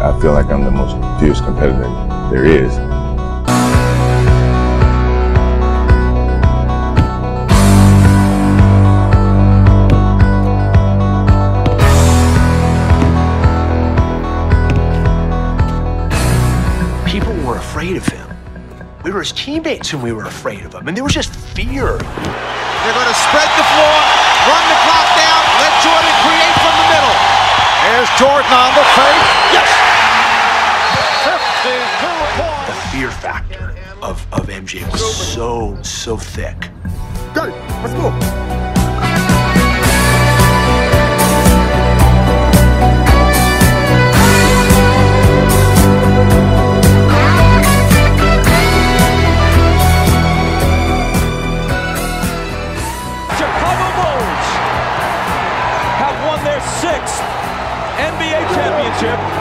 I feel like I'm the most fierce competitor there is. People were afraid of him. We were his teammates and we were afraid of him. And there was just fear. They're going to spread the floor, run the clock down, let Jordan create from the middle. There's Jordan on the fake. Yes! factor of, of MJ it was so, so thick. Go. Let's go. sixth NBA championship.